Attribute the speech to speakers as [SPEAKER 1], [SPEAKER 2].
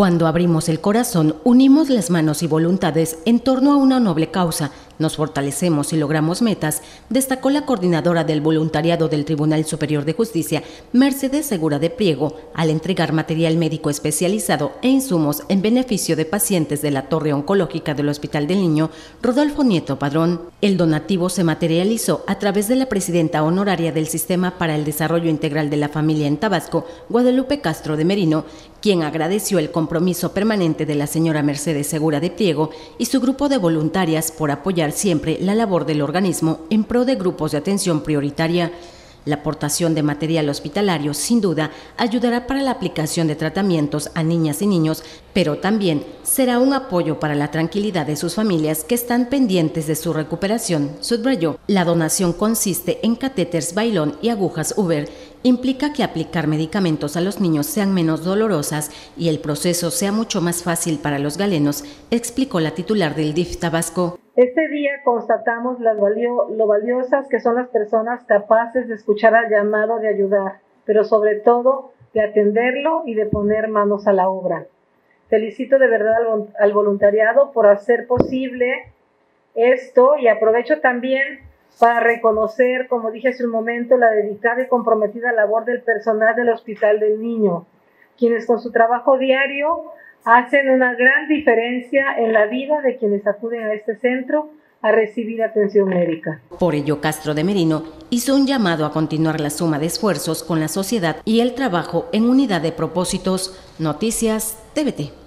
[SPEAKER 1] Cuando abrimos el corazón, unimos las manos y voluntades en torno a una noble causa, nos fortalecemos y logramos metas, destacó la coordinadora del voluntariado del Tribunal Superior de Justicia, Mercedes Segura de Priego, al entregar material médico especializado e insumos en beneficio de pacientes de la Torre Oncológica del Hospital del Niño, Rodolfo Nieto Padrón. El donativo se materializó a través de la presidenta honoraria del Sistema para el Desarrollo Integral de la Familia en Tabasco, Guadalupe Castro de Merino, quien agradeció el compromiso permanente de la señora Mercedes Segura de Priego y su grupo de voluntarias por apoyar siempre la labor del organismo en pro de grupos de atención prioritaria. La aportación de material hospitalario, sin duda, ayudará para la aplicación de tratamientos a niñas y niños, pero también será un apoyo para la tranquilidad de sus familias que están pendientes de su recuperación, subrayó. La donación consiste en catéteres bailón y agujas Uber. Implica que aplicar medicamentos a los niños sean menos dolorosas y el proceso sea mucho más fácil para los galenos, explicó la titular del DIF Tabasco.
[SPEAKER 2] Este día constatamos lo valiosas que son las personas capaces de escuchar al llamado de ayudar, pero sobre todo de atenderlo y de poner manos a la obra. Felicito de verdad al, voluntariado por hacer posible esto y aprovecho también para reconocer, como dije hace un momento, la dedicada y comprometida labor del personal del Hospital del Niño, quienes con su trabajo diario hacen una gran diferencia en la vida de quienes acuden a este centro a recibir atención médica.
[SPEAKER 1] Por ello, Castro de Merino hizo un llamado a continuar la suma de esfuerzos con la sociedad y el trabajo en unidad de propósitos. Noticias TVT.